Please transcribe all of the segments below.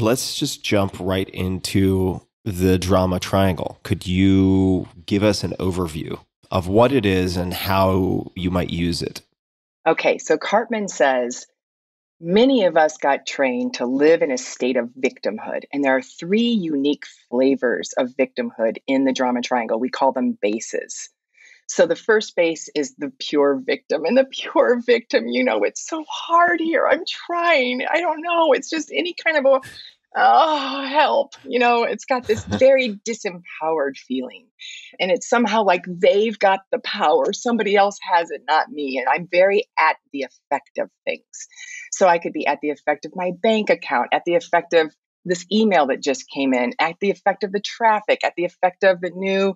let's just jump right into the drama triangle. Could you give us an overview of what it is and how you might use it? Okay, so Karpman says many of us got trained to live in a state of victimhood, and there are three unique flavors of victimhood in the drama triangle. We call them bases. So the first base is the pure victim. And the pure victim, you know, it's so hard here. I'm trying. I don't know. It's just any kind of a oh help you know it's got this very disempowered feeling and it's somehow like they've got the power somebody else has it not me and i'm very at the effect of things so i could be at the effect of my bank account at the effect of this email that just came in at the effect of the traffic at the effect of the new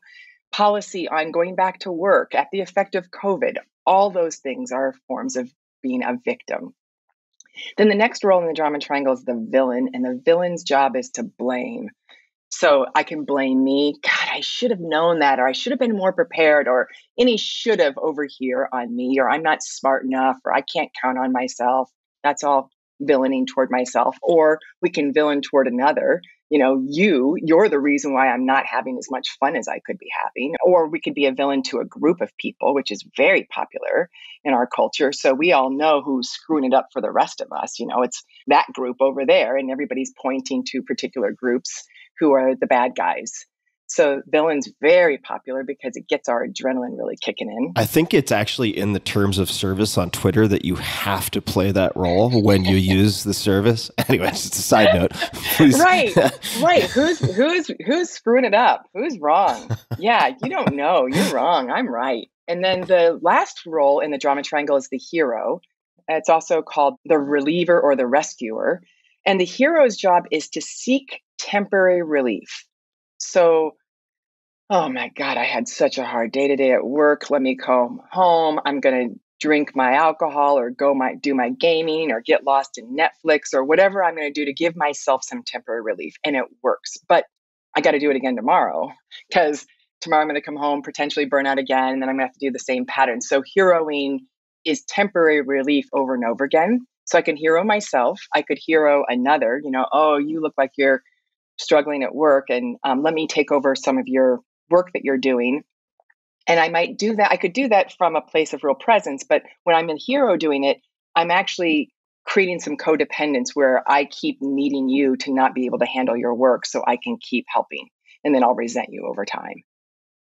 policy on going back to work at the effect of covid all those things are forms of being a victim then the next role in the drama triangle is the villain, and the villain's job is to blame. So I can blame me. God, I should have known that, or I should have been more prepared, or any should have over here on me, or I'm not smart enough, or I can't count on myself. That's all villaining toward myself. Or we can villain toward another you know, you, you're the reason why I'm not having as much fun as I could be having. Or we could be a villain to a group of people, which is very popular in our culture. So we all know who's screwing it up for the rest of us. You know, it's that group over there, and everybody's pointing to particular groups who are the bad guys. So villain's very popular because it gets our adrenaline really kicking in. I think it's actually in the terms of service on Twitter that you have to play that role when you use the service. Anyway, just a side note. Please. Right, right. Who's who's who's screwing it up? Who's wrong? Yeah, you don't know. You're wrong. I'm right. And then the last role in the drama triangle is the hero. It's also called the reliever or the rescuer. And the hero's job is to seek temporary relief. So oh my God, I had such a hard day today at work. Let me come home. I'm going to drink my alcohol or go my do my gaming or get lost in Netflix or whatever I'm going to do to give myself some temporary relief and it works. But I got to do it again tomorrow cuz tomorrow I'm going to come home potentially burn out again and then I'm going to have to do the same pattern. So heroing is temporary relief over and over again. So I can hero myself, I could hero another, you know, oh, you look like you're struggling at work and um, let me take over some of your work that you're doing. And I might do that. I could do that from a place of real presence. But when I'm a hero doing it, I'm actually creating some codependence where I keep needing you to not be able to handle your work so I can keep helping. And then I'll resent you over time.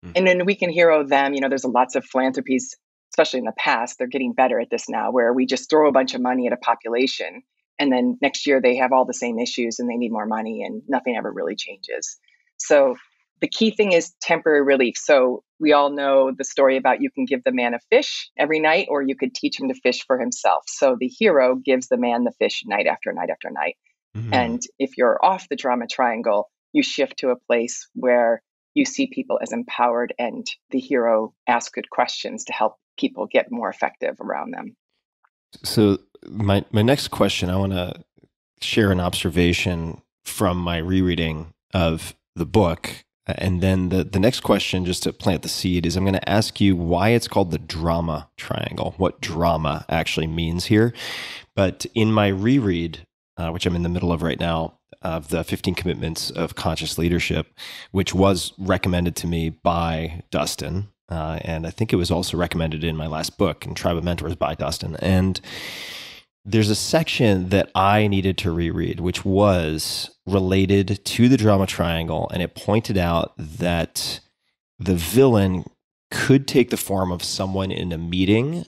Mm. And then we can hero them. You know, there's a lots of philanthropies, especially in the past. They're getting better at this now, where we just throw a bunch of money at a population. And then next year they have all the same issues and they need more money and nothing ever really changes. So the key thing is temporary relief. So we all know the story about you can give the man a fish every night, or you could teach him to fish for himself. So the hero gives the man the fish night after night after night. Mm-hmm. And if you're off the drama triangle, you shift to a place where you see people as empowered and the hero asks good questions to help people get more effective around them. So my my next question, I want to share an observation from my rereading of the book and then the, the next question, just to plant the seed, is I'm going to ask you why it's called the drama triangle, what drama actually means here. But in my reread, uh, which I'm in the middle of right now, of the 15 Commitments of Conscious Leadership, which was recommended to me by Dustin. Uh, and I think it was also recommended in my last book, in Tribe of Mentors by Dustin. And there's a section that I needed to reread, which was related to the drama triangle. And it pointed out that the villain could take the form of someone in a meeting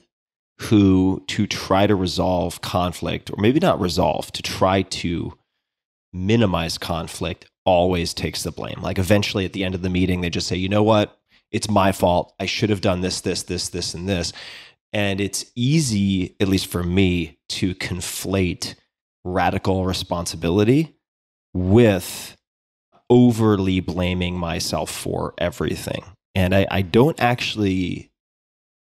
who, to try to resolve conflict, or maybe not resolve, to try to minimize conflict, always takes the blame. Like eventually at the end of the meeting, they just say, you know what? It's my fault. I should have done this, this, this, this, and this. And it's easy, at least for me, to conflate radical responsibility with overly blaming myself for everything. And I, I don't actually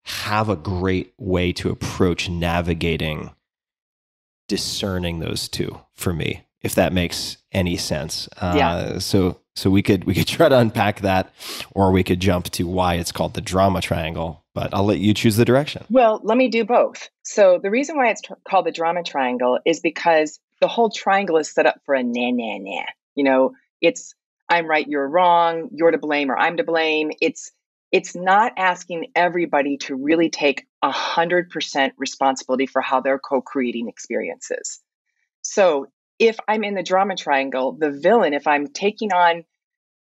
have a great way to approach navigating discerning those two for me if that makes any sense uh, yeah. so so we could we could try to unpack that or we could jump to why it's called the drama triangle but I'll let you choose the direction. Well, let me do both. So, the reason why it's tr- called the drama triangle is because the whole triangle is set up for a na na na. You know, it's I'm right, you're wrong, you're to blame, or I'm to blame. It's it's not asking everybody to really take 100% responsibility for how they're co-creating experiences. So if I'm in the drama triangle, the villain, if I'm taking on,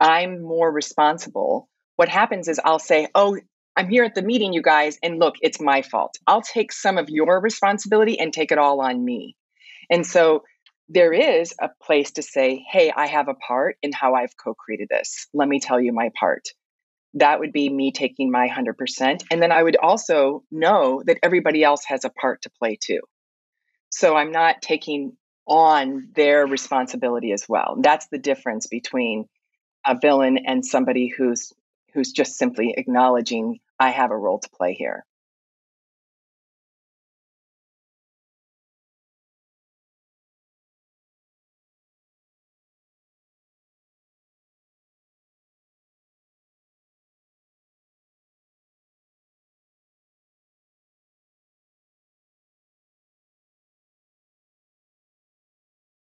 I'm more responsible, what happens is I'll say, Oh, I'm here at the meeting, you guys, and look, it's my fault. I'll take some of your responsibility and take it all on me. And so there is a place to say, Hey, I have a part in how I've co created this. Let me tell you my part. That would be me taking my 100%. And then I would also know that everybody else has a part to play too. So I'm not taking on their responsibility as well. That's the difference between a villain and somebody who's who's just simply acknowledging I have a role to play here.